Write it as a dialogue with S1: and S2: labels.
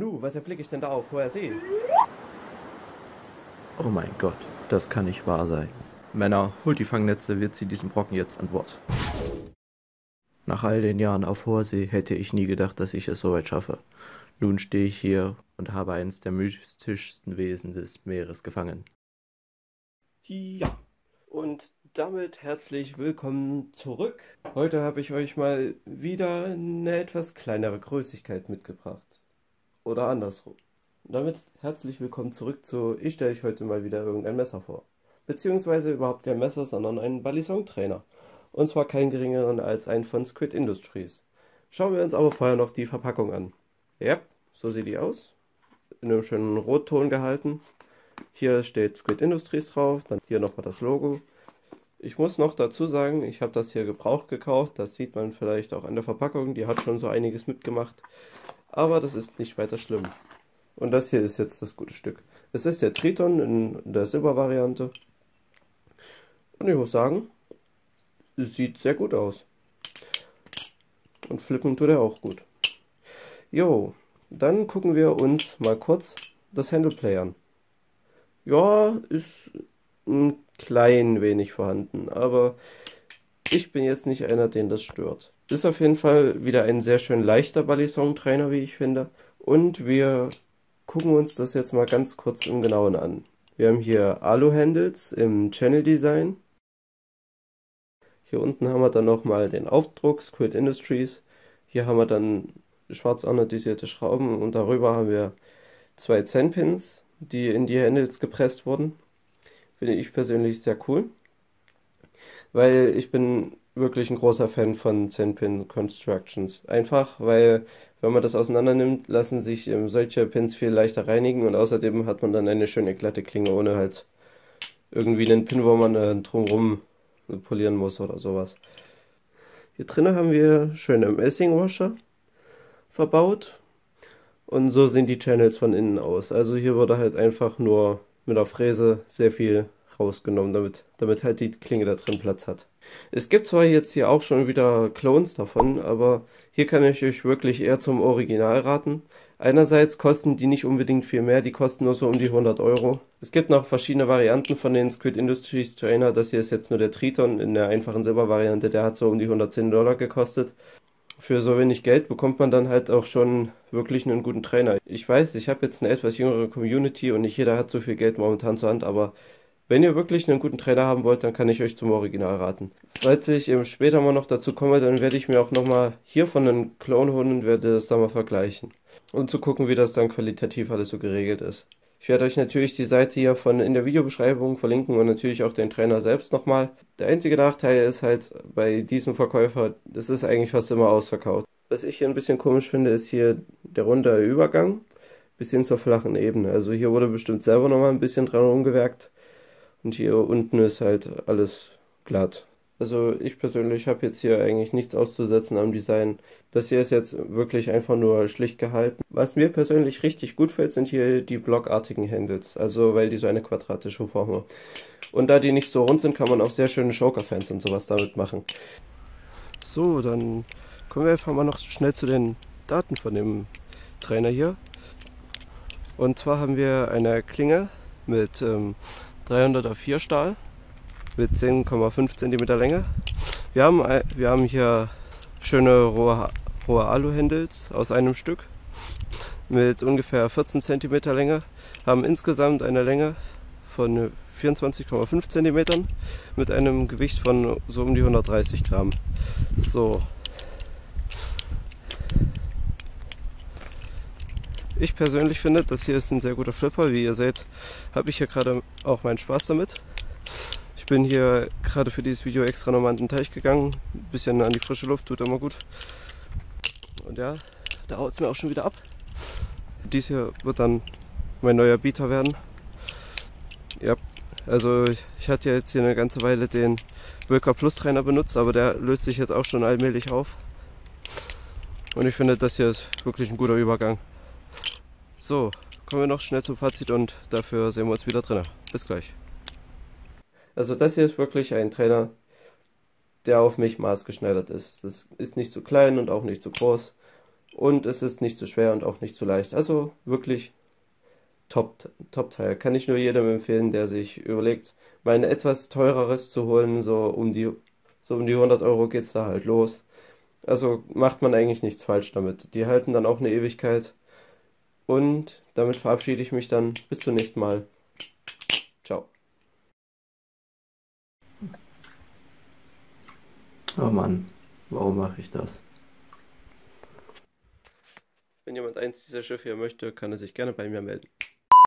S1: Nanu, was erblicke ich denn da auf hoher See?
S2: Oh mein Gott, das kann nicht wahr sein. Männer, holt die Fangnetze, wir ziehen diesen Brocken jetzt an Bord. Nach all den Jahren auf hoher See hätte ich nie gedacht, dass ich es so weit schaffe. Nun stehe ich hier und habe eines der mystischsten Wesen des Meeres gefangen.
S1: Ja, und damit herzlich willkommen zurück. Heute habe ich euch mal wieder eine etwas kleinere Größigkeit mitgebracht. Oder andersrum. Damit herzlich willkommen zurück zu Ich stelle euch heute mal wieder irgendein Messer vor. Beziehungsweise überhaupt kein Messer, sondern einen Balisong-Trainer. Und zwar keinen geringeren als einen von Squid Industries. Schauen wir uns aber vorher noch die Verpackung an. Ja, so sieht die aus. In einem schönen Rotton gehalten. Hier steht Squid Industries drauf, dann hier nochmal das Logo. Ich muss noch dazu sagen, ich habe das hier gebraucht gekauft. Das sieht man vielleicht auch an der Verpackung. Die hat schon so einiges mitgemacht. Aber das ist nicht weiter schlimm. Und das hier ist jetzt das gute Stück. Es ist der Triton in der Silbervariante. Und ich muss sagen, sieht sehr gut aus. Und flippen tut er auch gut. Jo, dann gucken wir uns mal kurz das Handleplay an. Ja, ist ein klein wenig vorhanden, aber ich bin jetzt nicht einer, den das stört. Ist auf jeden Fall wieder ein sehr schön leichter Balisong-Trainer, wie ich finde. Und wir gucken uns das jetzt mal ganz kurz im Genauen an. Wir haben hier Alu-Handles im Channel-Design. Hier unten haben wir dann nochmal den Aufdruck Squid Industries. Hier haben wir dann schwarz anodisierte Schrauben und darüber haben wir zwei Zen-Pins, die in die Handles gepresst wurden. Finde ich persönlich sehr cool, weil ich bin wirklich ein großer Fan von Zen-Pin Constructions. Einfach, weil wenn man das auseinander nimmt, lassen sich ähm, solche Pins viel leichter reinigen und außerdem hat man dann eine schöne glatte Klinge, ohne halt irgendwie einen Pin, wo man äh, drumherum polieren muss oder sowas. Hier drinnen haben wir schöne Messing-Washer verbaut und so sehen die Channels von innen aus. Also hier wurde halt einfach nur mit der Fräse sehr viel rausgenommen, damit, damit halt die Klinge da drin Platz hat. Es gibt zwar jetzt hier auch schon wieder Clones davon, aber hier kann ich euch wirklich eher zum Original raten. Einerseits kosten die nicht unbedingt viel mehr, die kosten nur so um die 100 Euro. Es gibt noch verschiedene Varianten von den Squid Industries Trainer. Das hier ist jetzt nur der Triton in der einfachen Silbervariante, der hat so um die 110 Dollar gekostet. Für so wenig Geld bekommt man dann halt auch schon wirklich einen guten Trainer. Ich weiß, ich habe jetzt eine etwas jüngere Community und nicht jeder hat so viel Geld momentan zur Hand, aber wenn ihr wirklich einen guten Trainer haben wollt, dann kann ich euch zum Original raten. Falls ich eben später mal noch dazu komme, dann werde ich mir auch nochmal hiervon einen Clone holen und werde das dann mal vergleichen. Und zu gucken, wie das dann qualitativ alles so geregelt ist. Ich werde euch natürlich die Seite hier von in der Videobeschreibung verlinken und natürlich auch den Trainer selbst nochmal. Der einzige Nachteil ist halt bei diesem Verkäufer, das ist eigentlich fast immer ausverkauft. Was ich hier ein bisschen komisch finde, ist hier der runde Übergang bis hin zur flachen Ebene. Also hier wurde bestimmt selber nochmal ein bisschen dran rumgewerkt. Und hier unten ist halt alles glatt. Also ich persönlich habe jetzt hier eigentlich nichts auszusetzen am Design. Das hier ist jetzt wirklich einfach nur schlicht gehalten. Was mir persönlich richtig gut fällt, sind hier die blockartigen Handles. Also weil die so eine quadratische Form haben. Und da die nicht so rund sind, kann man auch sehr schöne Joker-Fans und sowas damit machen. So, dann kommen wir einfach mal noch schnell zu den Daten von dem Trainer hier. Und zwar haben wir eine Klinge mit ähm, 300er 4 Stahl mit 10,5 cm Länge. Wir haben, wir haben hier schöne rohe, rohe Alu-Handles aus einem Stück mit ungefähr 14 cm Länge, haben insgesamt eine Länge von 24,5 cm mit einem Gewicht von so um die 130 Gramm. So, Ich persönlich finde, das hier ist ein sehr guter Flipper. Wie ihr seht, habe ich hier gerade auch meinen Spaß damit. Ich bin hier gerade für dieses Video extra nochmal an den Teich gegangen. Ein bisschen an die frische Luft, tut immer gut. Und ja, da haut es mir auch schon wieder ab. Dies hier wird dann mein neuer Bieter werden. Ja, also ich hatte ja jetzt hier eine ganze Weile den Wilker Plus Trainer benutzt, aber der löst sich jetzt auch schon allmählich auf. Und ich finde, das hier ist wirklich ein guter Übergang. So, kommen wir noch schnell zum Fazit und dafür sehen wir uns wieder drinnen. Bis gleich. Also das hier ist wirklich ein Trainer, der auf mich maßgeschneidert ist. Das ist nicht zu klein und auch nicht zu groß. Und es ist nicht zu schwer und auch nicht zu leicht. Also wirklich Top, Top-Teil. Kann ich nur jedem empfehlen, der sich überlegt, mal ein etwas teureres zu holen. So um die, so um die 100 Euro geht es da halt los. Also macht man eigentlich nichts falsch damit. Die halten dann auch eine Ewigkeit. Und damit verabschiede ich mich dann. Bis zum nächsten Mal. Ciao.
S2: Oh Mann, warum mache ich das?
S1: Wenn jemand eins dieser Schiffe hier möchte, kann er sich gerne bei mir melden.